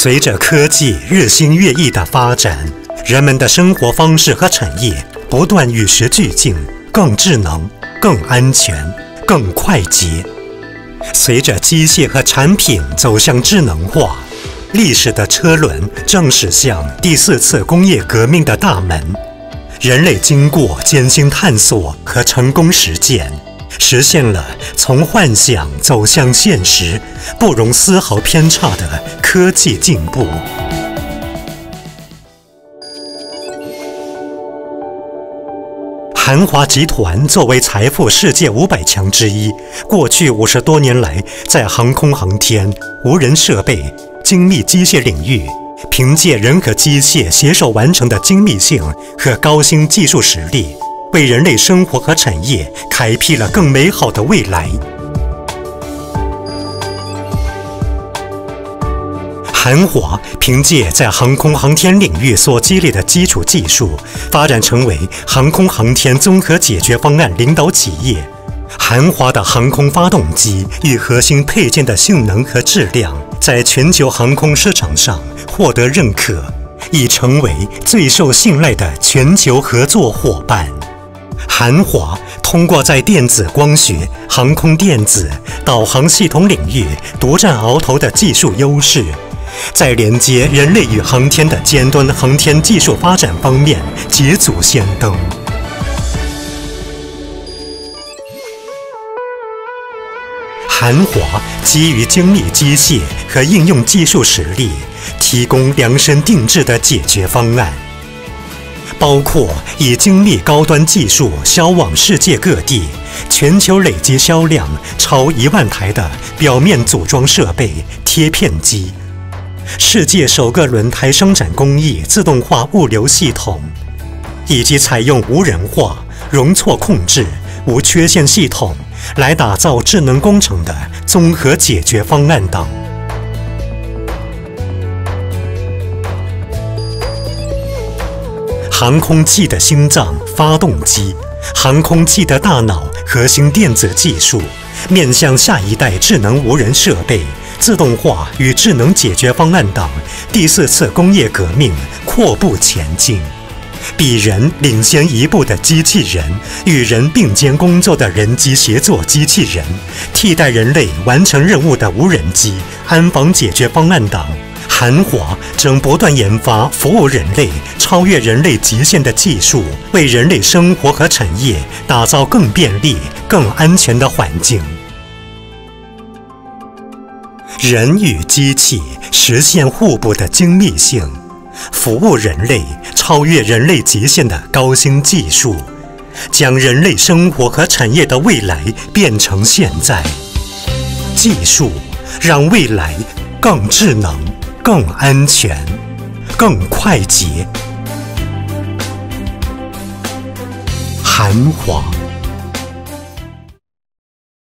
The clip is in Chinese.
随着科技日新月异的发展，人们的生活方式和产业不断与时俱进，更智能、更安全、更快捷。随着机械和产品走向智能化，历史的车轮正驶向第四次工业革命的大门。人类经过艰辛探索和成功实践。实现了从幻想走向现实，不容丝毫偏差的科技进步。韩华集团作为财富世界五百强之一，过去五十多年来，在航空航天、无人设备、精密机械领域，凭借人和机械携手完成的精密性和高新技术实力。为人类生活和产业开辟了更美好的未来。韩华凭借在航空航天领域所积累的基础技术，发展成为航空航天综合解决方案领导企业。韩华的航空发动机与核心配件的性能和质量，在全球航空市场上获得认可，已成为最受信赖的全球合作伙伴。韩华通过在电子光学、航空电子、导航系统领域独占鳌头的技术优势，在连接人类与航天的尖端航天技术发展方面捷足先登。韩华基于精密机械和应用技术实力，提供量身定制的解决方案。包括以精密高端技术销往世界各地，全球累计销量超一万台的表面组装设备贴片机，世界首个轮胎生产工艺自动化物流系统，以及采用无人化、容错控制、无缺陷系统来打造智能工程的综合解决方案等。航空器的心脏——发动机；航空器的大脑——核心电子技术；面向下一代智能无人设备、自动化与智能解决方案等，第四次工业革命阔步前进。比人领先一步的机器人，与人并肩工作的人机协作机器人，替代人类完成任务的无人机、安防解决方案等。韩华正不断研发服务人类、超越人类极限的技术，为人类生活和产业打造更便利、更安全的环境。人与机器实现互补的精密性，服务人类、超越人类极限的高新技术，将人类生活和产业的未来变成现在。技术让未来更智能。更安全，更快捷，韩华。